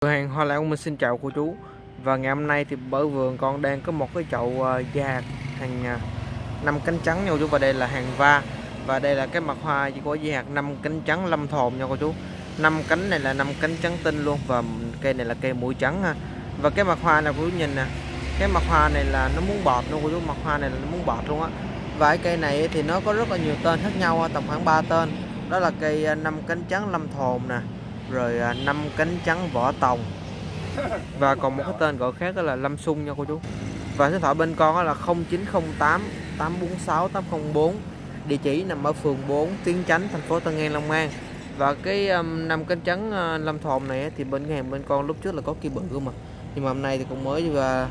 Cửa hàng Hoa Lan của mình xin chào cô chú. Và ngày hôm nay thì bởi vườn con đang có một cái chậu uh, da hàng uh, năm cánh trắng nha cô chú. Và đây là hàng va. Và đây là cái mặt hoa chỉ có dây hạt năm cánh trắng lâm thồn nha cô chú. Năm cánh này là năm cánh trắng tinh luôn. Và cây này là cây mũi trắng ha. Và cái mặt hoa này cô chú nhìn nè. Cái mặt hoa này là nó muốn bọt luôn cô chú. Mặt hoa này là nó muốn bọt luôn á. Và cái cây này thì nó có rất là nhiều tên khác nhau Tầm khoảng 3 tên. Đó là cây ờ, năm cánh trắng lâm thồn nè rồi à, năm cánh trắng vỏ tòng. Và còn một cái tên gọi khác đó là lâm sung nha cô chú. Và số điện thoại bên con là 0908 846 804 địa chỉ nằm ở phường 4 Tiến Chánh thành phố Tân An Long An. Và cái um, năm cánh trắng uh, lâm thòm này thì bên hàng bên con lúc trước là có kia bự cơ mà. Nhưng mà hôm nay thì cũng mới và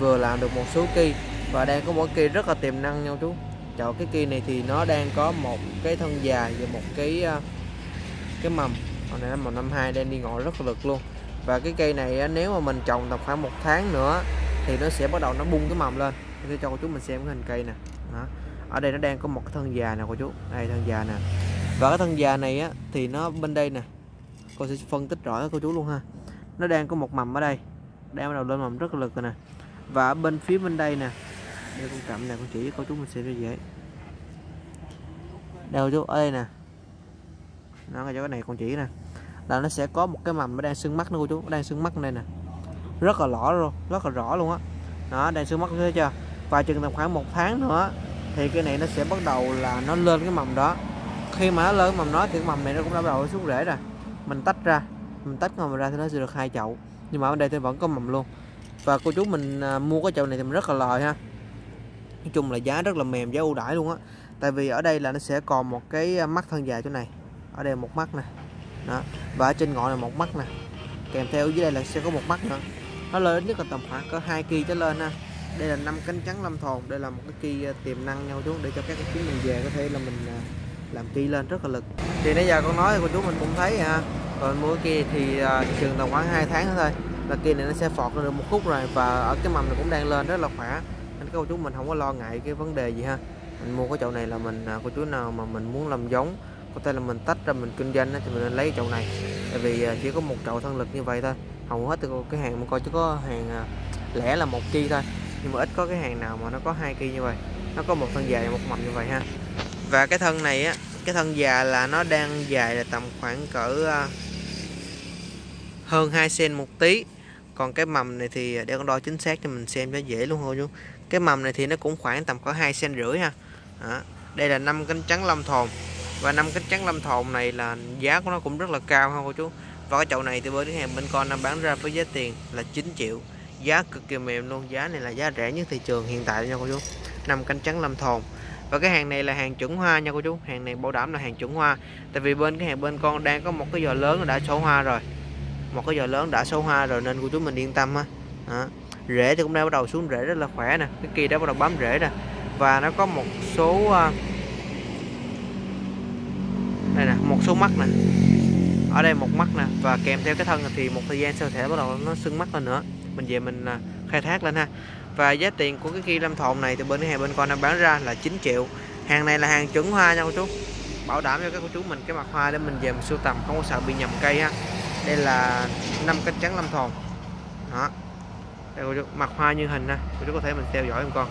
vừa làm được một số kỳ và đang có một kỳ rất là tiềm năng nha chú. Chọn cái kỳ này thì nó đang có một cái thân dài và một cái uh, cái mầm con này màu năm hai đang đi ngọn rất là lực luôn. Và cái cây này nếu mà mình trồng tầm khoảng một tháng nữa thì nó sẽ bắt đầu nó bung cái mầm lên. Để cho cô chú mình xem cái hình cây nè. Đó. ở đây nó đang có một cái thân già nè cô chú. Đây, thân già nè. Và cái thân già này á, thì nó bên đây nè. Cô sẽ phân tích rõ cho cô chú luôn ha. Nó đang có một mầm ở đây. Đang bắt đầu lên mầm rất là lực rồi nè. Và ở bên phía bên đây nè. Đây, con cầm này con chỉ cô chú mình xem cho dễ. Đâu chú, ở đây nè. Nó cho cái này con chỉ nè là nó sẽ có một cái mầm nó đang sưng mắt nữa cô chú đang sưng mắt đây nè. Rất là rõ luôn, rất là rõ luôn á. Nó đang sưng mắt thấy chưa? Và chừng tầm khoảng một tháng nữa thì cái này nó sẽ bắt đầu là nó lên cái mầm đó. Khi mà nó lên cái mầm đó thì cái mầm này nó cũng đã bắt đầu xuống rễ rồi. Mình tách ra, mình tách mầm ra thì nó sẽ được hai chậu. Nhưng mà ở đây thì vẫn có mầm luôn. Và cô chú mình à, mua cái chậu này thì mình rất là lời ha. Nói chung là giá rất là mềm, giá ưu đãi luôn á. Tại vì ở đây là nó sẽ còn một cái mắt thân dài chỗ này. Ở đây một mắt nè đó. Và ở trên ngọn là một mắt nè. Kèm theo dưới đây là sẽ có một mắt nữa. Nó lên nhất là tầm khoảng có hai kỳ trở lên ha. Đây là năm cánh trắng lâm thồn. Đây là một cái kỳ ờ, tiềm năng nhau chú để cho các chú mình về có thể là mình ờ, làm kỳ lên rất là lực. Thì nãy giờ con nói thì cô chú mình cũng thấy ha. Còn mua kia thì uh, chừng tầm khoảng 2 tháng thôi. Là kia này nó sẽ phọt được một khúc rồi. Và ở cái mầm này cũng đang lên rất là khỏe. Nên các cô chú mình không có lo ngại cái vấn đề gì ha. Mình mua cái chậu này là mình cô chú nào mà mình muốn làm giống có thể là mình tách ra, mình kinh doanh thì mình nên lấy chậu này. Tại vì à, chỉ có một chậu thân lực như vậy thôi. Hầu hết từ cái hàng mà coi chỉ có hàng à, lẻ là một chi thôi. Nhưng mà ít có cái hàng nào mà nó có hai kỳ như vậy. Nó có một thân dài một mầm như vậy ha. Và cái thân này á, cái thân già là nó đang dài là tầm khoảng cỡ à, hơn 2 cm một tí. Còn cái mầm này thì để con đo chính xác cho mình xem cho dễ luôn thôi chú cái mầm này thì nó cũng khoảng tầm có hai cm rưỡi ha. Đó. đây là năm cánh trắng long thồn và năm cánh trắng lâm thồn này là giá của nó cũng rất là cao ha cô chú. Và cái chậu này thì bên hàng bên con đang bán ra với giá tiền là 9 triệu. Giá cực kỳ mềm luôn giá này là giá rẻ nhất thị trường hiện tại nha cô chú. Năm cánh trắng lâm thồn. Và cái hàng này là hàng chuẩn hoa nha cô chú. Hàng này bảo đảm là hàng chuẩn hoa. Tại vì bên cái hàng bên con đang có một cái giò lớn đã số hoa rồi. Một cái giò lớn đã số hoa rồi nên cô chú mình yên tâm á. Rễ thì cũng đã bắt đầu xuống rễ rất là khỏe nè. Cái kỳ đã bắt đầu bám rễ nè. Và nó có một số uh, đây nè, một số mắt nè. Ở đây một mắt nè, và kèm theo cái thân thì một thời gian sau thể bắt đầu nó sưng mắt lên nữa. Mình về mình à, khai thác lên ha. Và giá tiền của cái kia lâm thộn này thì bên hàng bên con đang bán ra là 9 triệu. Hàng này là hàng chuẩn hoa nha cô chú. Bảo đảm cho các cô chú mình cái mặt hoa để mình về mình sưu tầm, không có sợ bị nhầm cây ha. Đây là năm cánh trắng lâm thồn đó. Đây cô chú, mặt hoa như hình ha. Cô chú có thể mình theo dõi em con.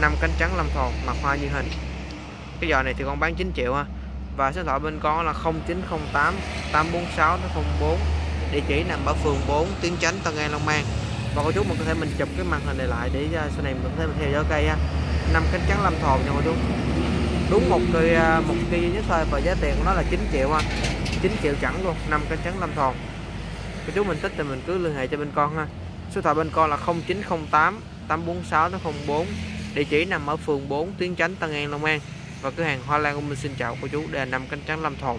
Năm cánh trắng lâm thồn mặt hoa như hình. Cái giò này thì con bán 9 triệu ha và số điện thoại bên con là 0908 846 04 địa chỉ nằm ở phường 4 Tiến Chánh, Tân An, Long An. Và cô chú mình có thể mình chụp cái màn hình này lại để à, sau này mình có thể mình theo dõi cây ha năm cánh trắng lâm thồn nha cô chú. Đúng một cây à, một cây duy nhất thôi và giá tiền của nó là 9 triệu ha. 9 triệu chẳng luôn, năm cánh trắng lâm thồn cô chú mình thích thì mình cứ liên hệ cho bên con ha. Số thoại bên con là 0908 846 04 địa chỉ nằm ở phường 4 Tiến Chánh, Tân An, Long An và cửa hàng Hoa Lan của mình xin chào cô chú đây là nằm cánh trắng lâm thồn.